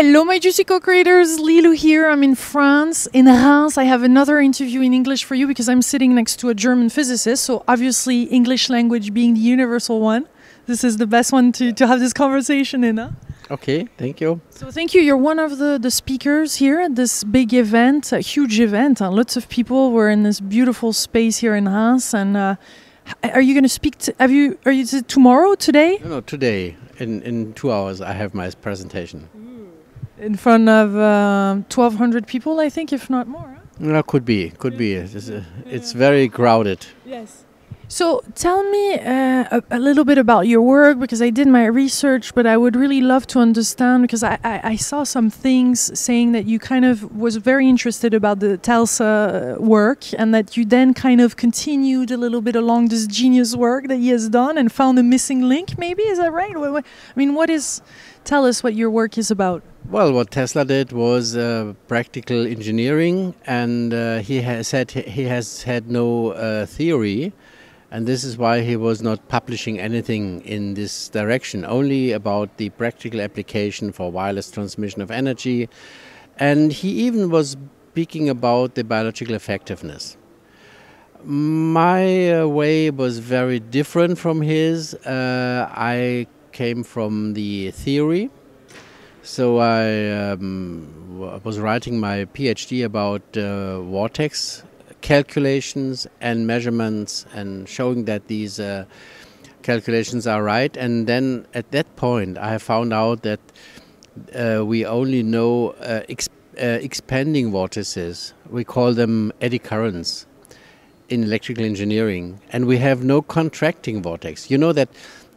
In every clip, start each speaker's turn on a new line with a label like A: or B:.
A: Hello, my Juicy Co-creators. Lilou here. I'm in France, in Reims. I have another interview in English for you because I'm sitting next to a German physicist. So obviously, English language being the universal one, this is the best one to, to have this conversation in. Huh?
B: Okay, thank you.
A: So thank you. You're one of the, the speakers here at this big event, a huge event. Uh, lots of people were in this beautiful space here in Reims. And uh, are you going to speak? To, have you? Are you tomorrow? Today?
B: No, no, today. In in two hours, I have my presentation.
A: In front of uh, 1,200 people, I think, if not more. Huh?
B: No, could be, could be. It's, uh, it's very crowded.
A: Yes. So tell me uh, a, a, little bit about your work because I did my research, but I would really love to understand because I, I, I, saw some things saying that you kind of was very interested about the Tesla work and that you then kind of continued a little bit along this genius work that he has done and found a missing link. Maybe is that right? I mean, what is? Tell us what your work is about.
B: Well, what Tesla did was uh, practical engineering, and uh, he has said he has had no uh, theory and this is why he was not publishing anything in this direction, only about the practical application for wireless transmission of energy. And he even was speaking about the biological effectiveness. My uh, way was very different from his. Uh, I came from the theory. So I um, was writing my PhD about uh, vortex calculations and measurements and showing that these uh, calculations are right. And then at that point, I found out that uh, we only know uh, uh, expanding vortices. We call them eddy currents in electrical engineering, and we have no contracting vortex. You know that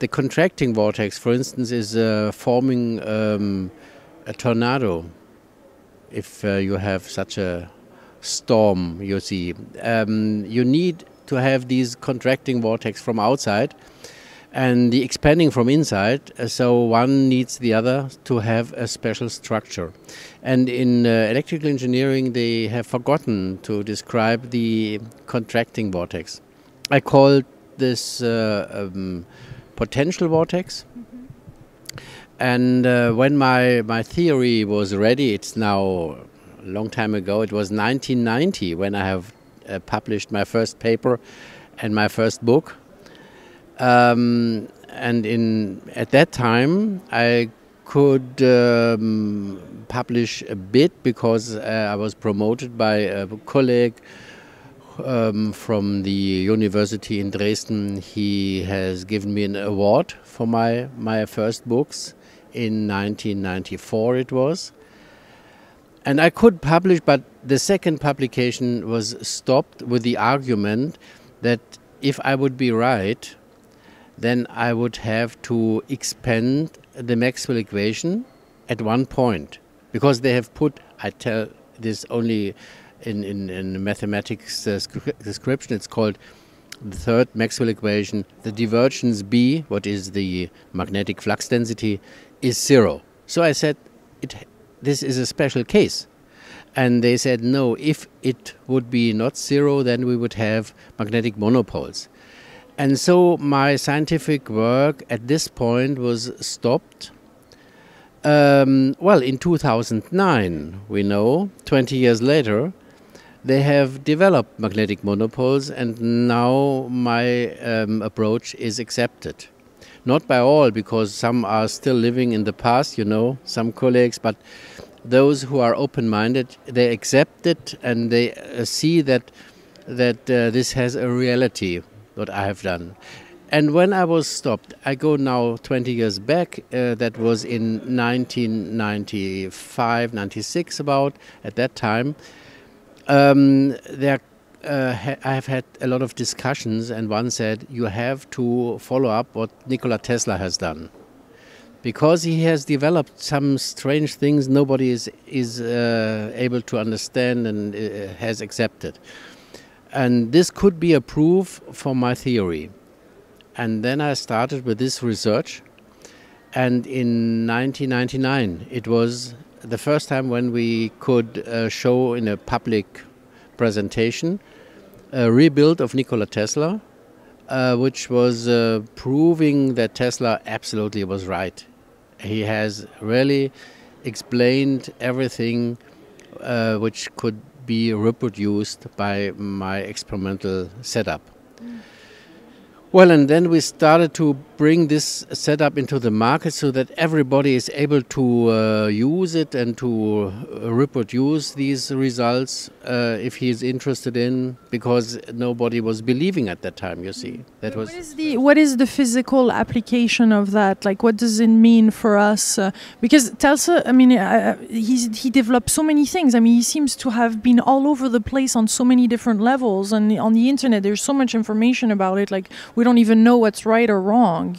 B: the contracting vortex, for instance, is uh, forming um, a tornado. If uh, you have such a storm, you see. Um, you need to have these contracting vortex from outside and the expanding from inside. Uh, so one needs the other to have a special structure. And in uh, electrical engineering, they have forgotten to describe the contracting vortex. I call this uh, um, potential vortex. Mm-hmm. And uh, when my, my theory was ready, it's now a long time ago. It was 1990 when I have uh, published my first paper and my first book. Um, and in at that time, I could um, publish a bit because uh, I was promoted by a colleague um, from the university in Dresden. He has given me an award for my my first books in 1994. It was and I could publish, but the second publication was stopped with the argument that if I would be right, then I would have to expand the Maxwell equation at one point because they have put, I tell this only in, in, in mathematics uh, description, it's called the third Maxwell equation, the divergence B, what is the magnetic flux density, is zero. So I said it this is a special case. And they said, no, if it would be not zero, then we would have magnetic monopoles. And so my scientific work at this point was stopped. Um, well, in 2009, we know, 20 years later, they have developed magnetic monopoles, and now my um, approach is accepted. Not by all, because some are still living in the past, you know, some colleagues, but those who are open-minded, they accept it and they uh, see that that uh, this has a reality. What I have done, and when I was stopped, I go now 20 years back. Uh, that was in 1995, 96, about at that time. Um, there uh, I have had a lot of discussions, and one said you have to follow up what Nikola Tesla has done, because he has developed some strange things nobody is is uh, able to understand and uh, has accepted, and this could be a proof for my theory. And then I started with this research, and in 1999 it was the first time when we could uh, show in a public presentation a rebuild of Nikola Tesla, uh, which was uh, proving that Tesla absolutely was right. He has really explained everything uh, which could be reproduced by my experimental setup. Well, and then we started to bring this setup into the market so that everybody is able to uh, use it and to uh, reproduce these results uh, if he is interested in, because nobody was believing at that time. You see, that was.
A: What is the what is the physical application of that? Like, what does it mean for us? Uh, because Tesla, I mean, uh, he's, he developed so many things. I mean, he seems to have been all over the place on so many different levels, and on the internet, there's so much information about it. Like, we don't even know what's right or wrong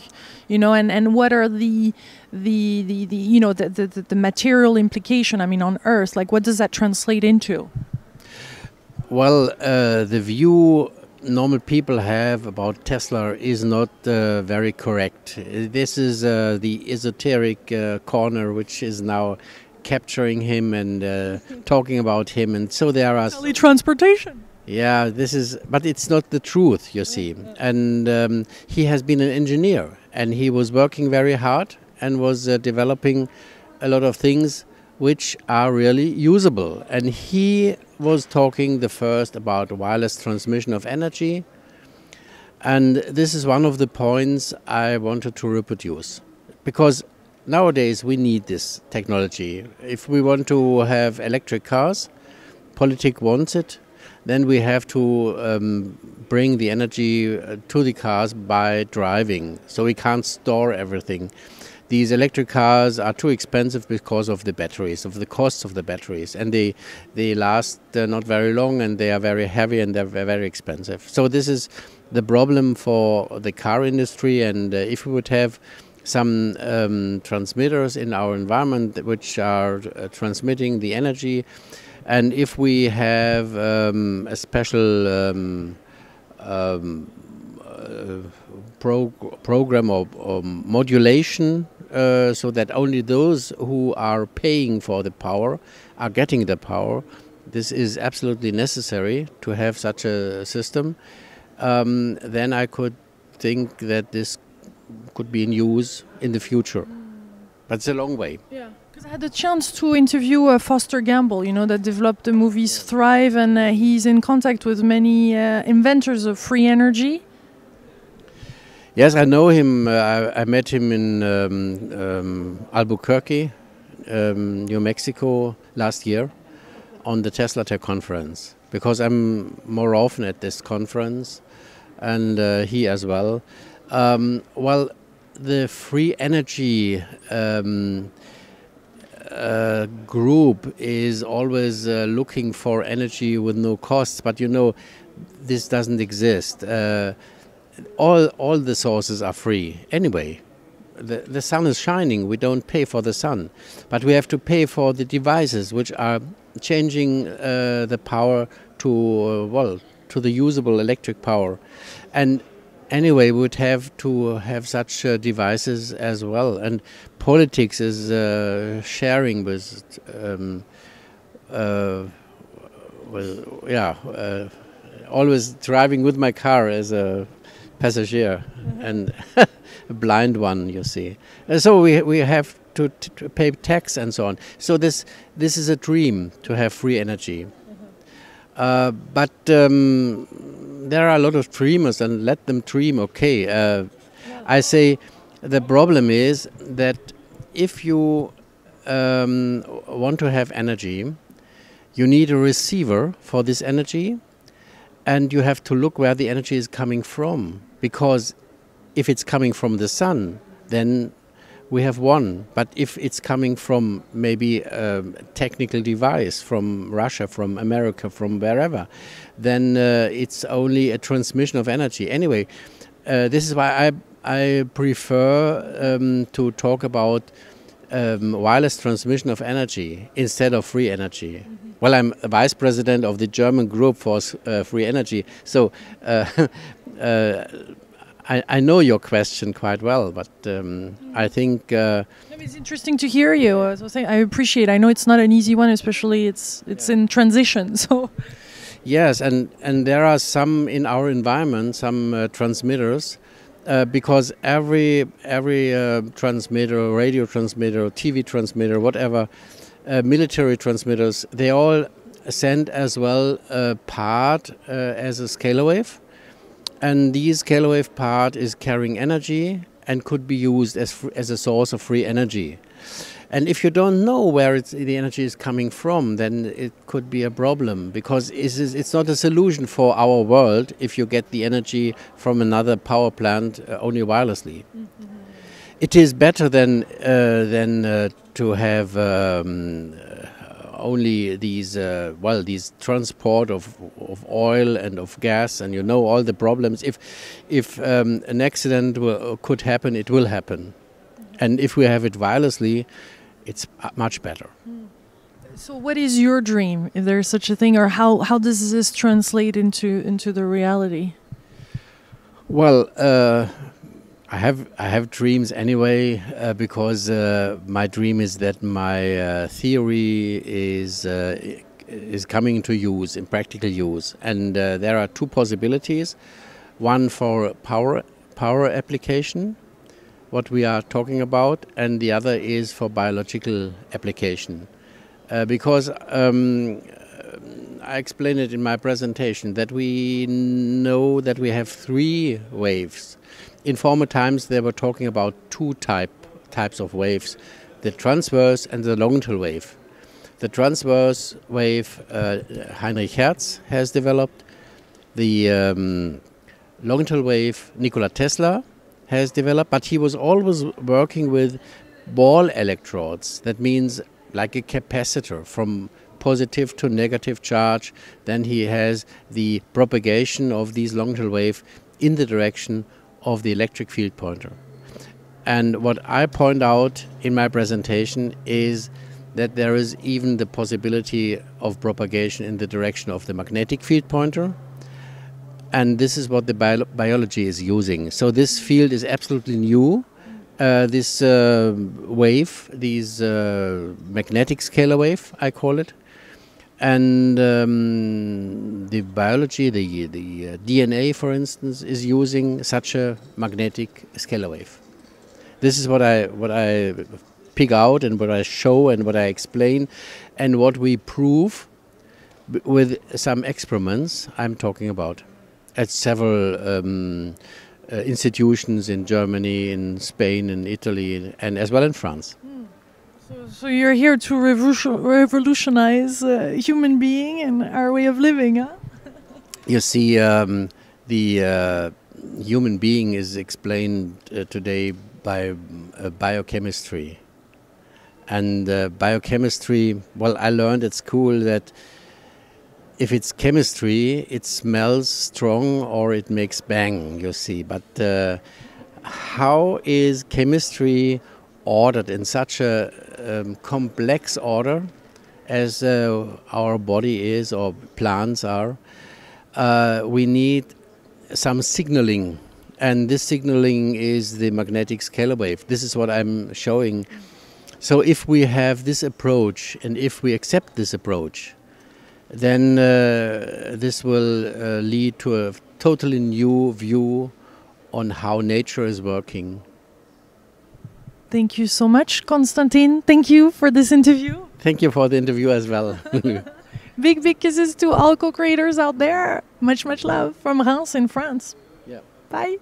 A: you know and and what are the the the, the you know the, the the material implication i mean on earth like what does that translate into?
B: Well uh, the view normal people have about tesla is not uh, very correct. This is uh, the esoteric uh, corner which is now capturing him and uh, talking about him and so there are
A: transportation
B: yeah, this is, but it's not the truth, you see. And um, he has been an engineer, and he was working very hard and was uh, developing a lot of things which are really usable. And he was talking the first about wireless transmission of energy. And this is one of the points I wanted to reproduce. Because nowadays we need this technology. If we want to have electric cars, politics wants it, then we have to um, bring the energy uh, to the cars by driving. So we can't store everything. These electric cars are too expensive because of the batteries, of the costs of the batteries, and they they last uh, not very long, and they are very heavy and they're very expensive. So this is the problem for the car industry. And uh, if we would have some um, transmitters in our environment which are uh, transmitting the energy and if we have um, a special um, um, uh, pro program or, or modulation uh, so that only those who are paying for the power are getting the power, this is absolutely necessary to have such a system. Um, then I could think that this could be in use in the future. But it's a long way.
A: Yeah. I had the chance to interview uh, Foster Gamble, you know, that developed the movies Thrive, and uh, he's in contact with many uh, inventors of free energy.
B: Yes, I know him. Uh, I, I, met him in um, um, Albuquerque, um, New Mexico, last year on the Tesla Tech conference because I'm more often at this conference, and uh, he as well. Um, well, the free energy um, uh, group is always uh, looking for energy with no costs, but you know, this doesn't exist. Uh, all all the sources are free anyway. The, the sun is shining. We don't pay for the sun, but we have to pay for the devices which are changing uh, the power to uh, well to the usable electric power, and anyway would have to have such uh, devices as well. And politics is uh, sharing with, um, uh, yeah, uh, always driving with my car as a passenger mm-hmm. and a blind one, you see. And so we we have to, to, pay tax and so on. So this this is a dream to have free energy. Mm-hmm. Uh, but um, there are a lot of dreamers and let them dream, okay. Uh, I say the problem is that if you um, want to have energy, you need a receiver for this energy and you have to look where the energy is coming from because if it's coming from the sun, then we have one. But if it's coming from maybe a technical device from Russia, from America, from wherever, then uh, it's only a transmission of energy. Anyway, uh, this is why I I prefer um, to talk about um, wireless transmission of energy instead of free energy. Mm -hmm. Well, I'm a vice president of the German group for uh, free energy, so uh, uh, I, I, know your question quite well, but um, I think uh,
A: it's interesting to hear you. I, I appreciate. I know it's not an easy one, especially it's it's yeah. in transition. So
B: yes, and and there are some in our environment, some uh, transmitters Uh, because every every uh, transmitter, radio transmitter, TV transmitter, whatever, uh, military transmitters, they all send as well a part uh, as a scalar wave, and this scalar wave part is carrying energy and could be used as as a source of free energy. And if you don't know where the energy is coming from, then it could be a problem because it's, it's not a solution for our world if you get the energy from another power plant uh, only wirelessly. Mm -hmm. It is better than uh, than uh, to have um, only these uh, well these transport of of oil and of gas and you know all the problems. If if um, an accident will, could happen, it will happen, and if we have it wirelessly it's much better.
A: So, what is your dream, if there's such a thing, or how, how does this translate into into the reality?
B: Well, uh, I have I have dreams anyway uh, because uh, my dream is that my uh, theory is uh, is coming to use in practical use, and uh, there are two possibilities: one for power power application, what we are talking about, and the other is for biological application. Uh, because um, I explained it in my presentation that we know that we have three waves. In former times, they were talking about two type types of waves: the transverse and the long-tail wave. The transverse wave, uh, Heinrich Hertz has developed. The um, long-tail wave, Nikola Tesla has developed, but he was always working with ball electrodes. That means like a capacitor from positive to negative charge. Then he has the propagation of these long tail wave in the direction of the electric field pointer. And what I point out in my presentation is that there is even the possibility of propagation in the direction of the magnetic field pointer and this is what the bio biology is using. So this field is absolutely new. Uh, this uh, wave, these uh, magnetic scalar wave, I call it, and um, the biology, the the uh, DNA, for instance, is using such a magnetic scalar wave. This is what I what I pick out and what I show and what I explain, and what we prove with some experiments I'm talking about at several um, uh, institutions in Germany, in Spain, in Italy, and as well in France.
A: So, so, you're here to revolutionize uh, human being and our way of living, huh?
B: you see, um, the uh, human being is explained uh, today by uh, biochemistry. And uh, biochemistry, well, I learned at school that if it's chemistry, it smells strong or it makes bang, you see. But uh, how is chemistry ordered in such a um, complex order as uh, our body is or plants are? Uh, we need some signaling, and this signaling is the magnetic scalar wave. This is what I'm showing. So, if we have this approach and if we accept this approach, then uh, this will uh, lead to a totally new view on how nature is working.
A: Thank you so much, Konstantin. Thank you for this interview.
B: Thank you for the interview as well.
A: big, big kisses to all co creators out there. Much, much love from Reims in France.
B: Yeah.
A: Bye.